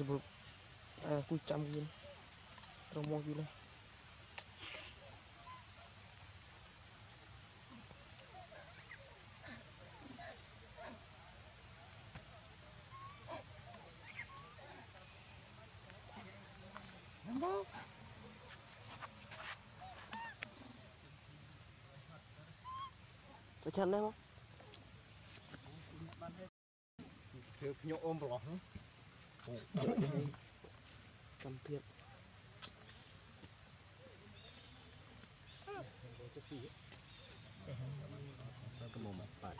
sebelum eh kucam gini. Romo gini Cho chân đấy không? จำเพียบจะสีแล้วก็มองมาปัด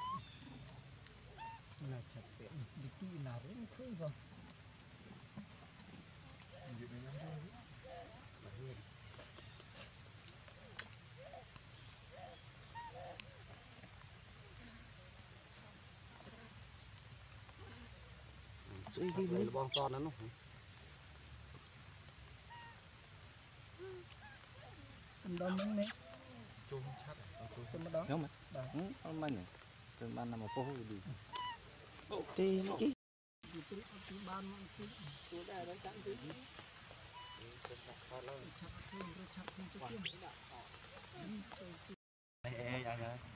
น่าจะเป็นดิตี้นาเล่นขึ้นก่อน ងតនហ្នឹងនោះ anh đâm miếng này ចូលឆាត់ចូល tôi mới đó ខ្ញុំអត់មិនទៅបានមកពោះឌី Tê nó chứ đi từ từ ban mà từ xuống đây nó chặn từ chặt thêm rồi chặt thêm cái kia អេអេយ៉ាងហ្នឹង